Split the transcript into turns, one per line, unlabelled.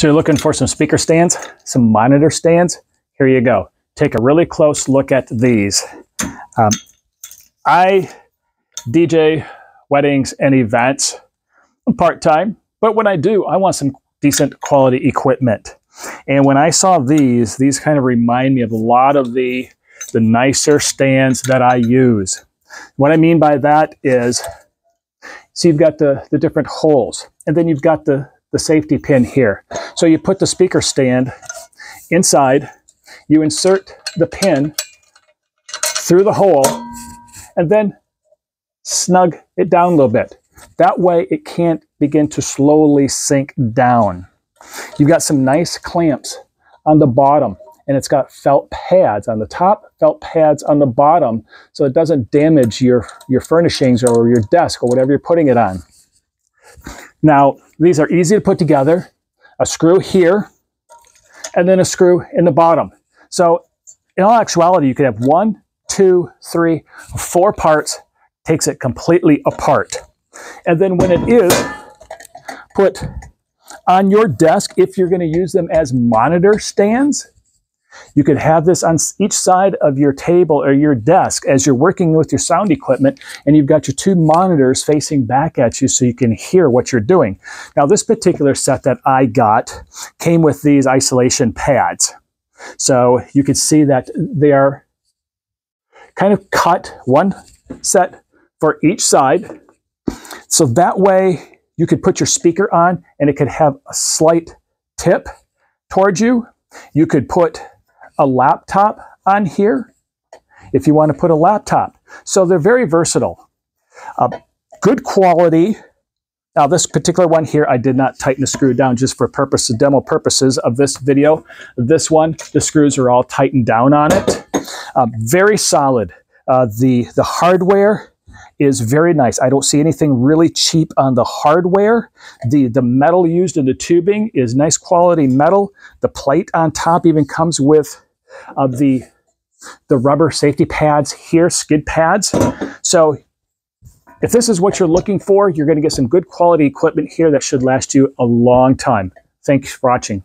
So you're looking for some speaker stands, some monitor stands? Here you go. Take a really close look at these. Um, I DJ weddings and events. Part-time, but when I do, I want some decent quality equipment. And when I saw these, these kind of remind me of a lot of the, the nicer stands that I use. What I mean by that is, so you've got the, the different holes, and then you've got the, the safety pin here. So you put the speaker stand inside, you insert the pin through the hole, and then snug it down a little bit. That way it can't begin to slowly sink down. You've got some nice clamps on the bottom and it's got felt pads on the top, felt pads on the bottom so it doesn't damage your, your furnishings or your desk or whatever you're putting it on. Now, these are easy to put together. A screw here and then a screw in the bottom. So in all actuality, you could have one, two, three, four parts, takes it completely apart. And then when it is put on your desk, if you're going to use them as monitor stands, you could have this on each side of your table or your desk as you're working with your sound equipment, and you've got your two monitors facing back at you so you can hear what you're doing. Now, this particular set that I got came with these isolation pads. So you can see that they are kind of cut one set for each side. So that way you could put your speaker on and it could have a slight tip towards you. You could put a laptop on here if you want to put a laptop. So they're very versatile. Uh, good quality. Now this particular one here, I did not tighten the screw down just for purpose, purposes, demo purposes of this video. This one, the screws are all tightened down on it. Uh, very solid. Uh, the, the hardware is very nice. I don't see anything really cheap on the hardware. The, the metal used in the tubing is nice quality metal. The plate on top even comes with uh, the, the rubber safety pads here, skid pads. So if this is what you're looking for, you're going to get some good quality equipment here that should last you a long time. Thanks for watching.